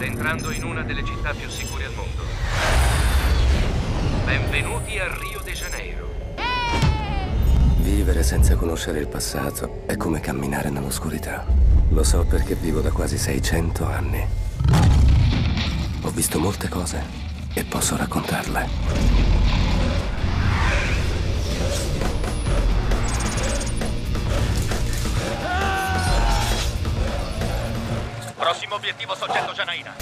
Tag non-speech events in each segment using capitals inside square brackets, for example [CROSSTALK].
State entrando in una delle città più sicure al mondo. Benvenuti a Rio de Janeiro. Vivere senza conoscere il passato è come camminare nell'oscurità. Lo so perché vivo da quasi 600 anni. Ho visto molte cose e posso raccontarle. Prossimo obiettivo soggetto Janaina.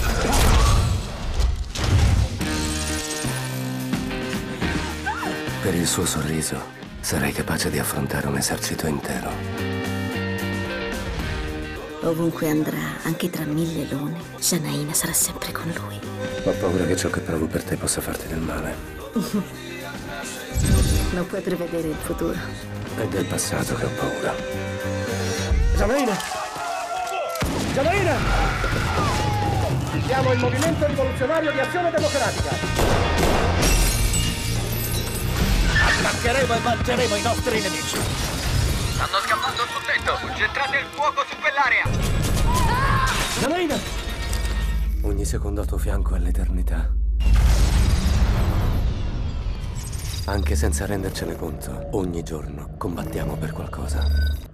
Per il suo sorriso sarei capace di affrontare un esercito intero. Ovunque andrà, anche tra mille lune, Shanaina sarà sempre con lui. Ho paura che ciò che provo per te possa farti del male. [LAUGHS] Non puoi prevedere il futuro. È del passato che ho paura. Janaina! Janaina! Siamo il Movimento Rivoluzionario di Azione Democratica. Attaccheremo e batteremo i nostri nemici. Stanno scappando sul tetto! Concentrate il fuoco su quell'area! Janaina! Ogni secondo al tuo fianco è l'eternità. Anche senza rendercene conto, ogni giorno combattiamo per qualcosa.